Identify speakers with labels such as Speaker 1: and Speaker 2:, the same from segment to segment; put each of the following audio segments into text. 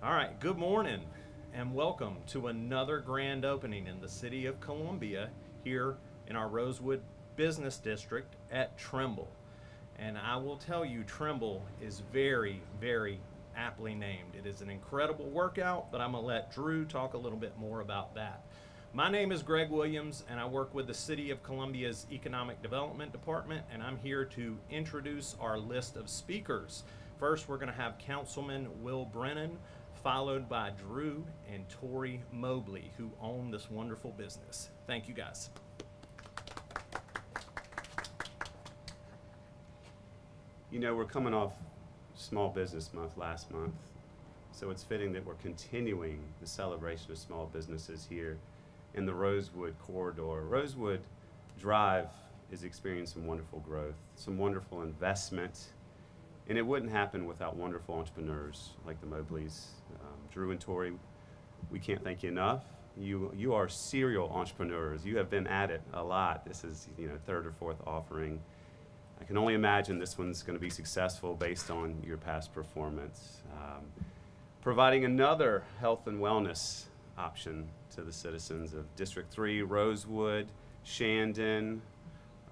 Speaker 1: All right, good morning and welcome to another grand opening in the city of Columbia here in our Rosewood Business District at Tremble. And I will tell you, Tremble is very, very aptly named. It is an incredible workout, but I'm going to let Drew talk a little bit more about that. My name is Greg Williams, and I work with the City of Columbia's Economic Development Department, and I'm here to introduce our list of speakers. First, we're going to have Councilman Will Brennan, followed by Drew and Tori Mobley, who own this wonderful business. Thank you, guys.
Speaker 2: You know, we're coming off Small Business Month last month, so it's fitting that we're continuing the celebration of small businesses here in the Rosewood corridor. Rosewood Drive is experiencing some wonderful growth, some wonderful investment, and it wouldn't happen without wonderful entrepreneurs like the Mobleys. Um, Drew and Tori, we can't thank you enough. You, you are serial entrepreneurs. You have been at it a lot. This is, you know, third or fourth offering. I can only imagine this one's going to be successful based on your past performance. Um, providing another health and wellness option to the citizens of District 3, Rosewood, Shandon,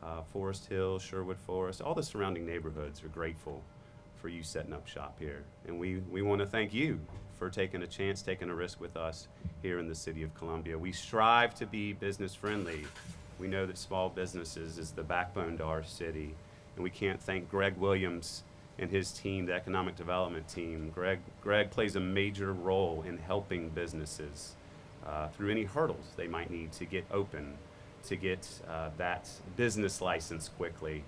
Speaker 2: uh, Forest Hill, Sherwood Forest, all the surrounding neighborhoods are grateful for you setting up shop here. And we, we want to thank you for taking a chance, taking a risk with us here in the city of Columbia. We strive to be business friendly. We know that small businesses is the backbone to our city. And we can't thank Greg Williams and his team, the economic development team. Greg, Greg plays a major role in helping businesses uh, through any hurdles they might need to get open, to get uh, that business license quickly.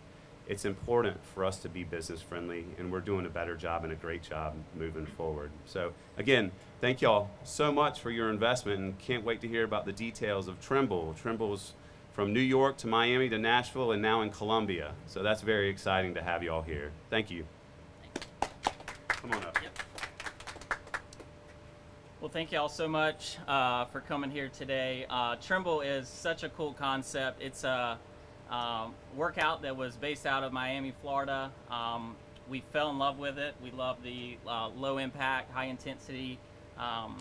Speaker 2: It's important for us to be business friendly, and we're doing a better job and a great job moving forward. So, again, thank y'all so much for your investment, and can't wait to hear about the details of Tremble. Tremble's from New York to Miami to Nashville and now in Columbia. So that's very exciting to have you all here. Thank you. Come on up.
Speaker 3: Yep. Well, thank you all so much uh, for coming here today. Uh, Trimble is such a cool concept. It's a um, workout that was based out of Miami, Florida. Um, we fell in love with it. We love the uh, low impact, high intensity um,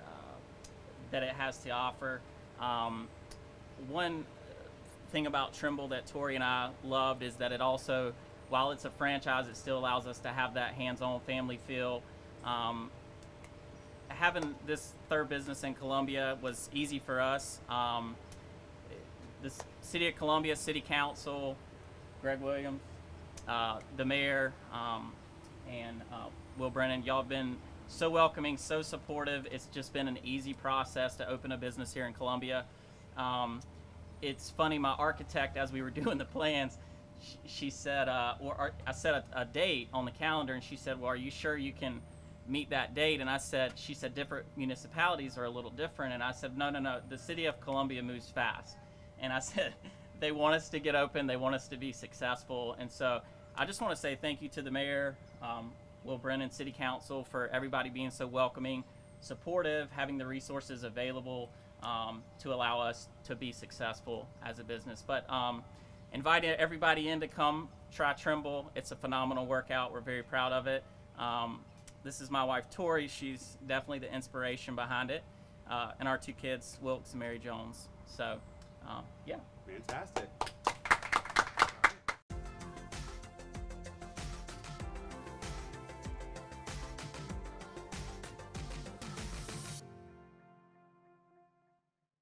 Speaker 3: uh, that it has to offer. Um, one thing about Tremble that Tori and I loved is that it also, while it's a franchise, it still allows us to have that hands-on family feel. Um, having this third business in Columbia was easy for us. The City of Columbia City Council, Greg Williams, uh, the mayor, um, and uh, Will Brennan, y'all have been so welcoming, so supportive. It's just been an easy process to open a business here in Columbia. Um, it's funny, my architect, as we were doing the plans, she, said, uh, or, I set a, a date on the calendar, and she said, "Well, are you sure you can?" meet that date and i said she said different municipalities are a little different and i said no no no the city of columbia moves fast and i said they want us to get open they want us to be successful and so i just want to say thank you to the mayor um, will brennan city council for everybody being so welcoming supportive having the resources available um, to allow us to be successful as a business but um, inviting everybody in to come try tremble it's a phenomenal workout we're very proud of it um, this is my wife Tori. She's definitely the inspiration behind it, uh, and our two kids, Wilkes and Mary Jones. So, um, yeah.
Speaker 2: Fantastic.